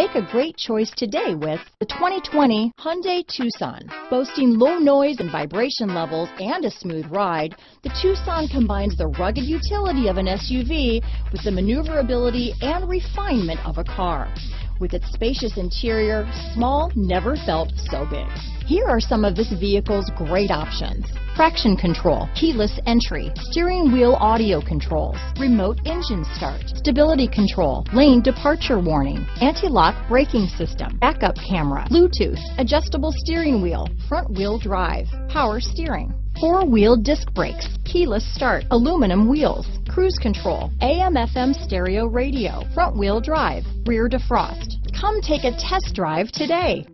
Make a great choice today with the 2020 Hyundai Tucson. Boasting low noise and vibration levels and a smooth ride, the Tucson combines the rugged utility of an SUV with the maneuverability and refinement of a car. With its spacious interior, small never felt so big. Here are some of this vehicle's great options. Traction control, keyless entry, steering wheel audio controls, remote engine start, stability control, lane departure warning, anti-lock braking system, backup camera, Bluetooth, adjustable steering wheel, front wheel drive, power steering, four-wheel disc brakes, keyless start, aluminum wheels, cruise control, AM FM stereo radio, front wheel drive, rear defrost. Come take a test drive today.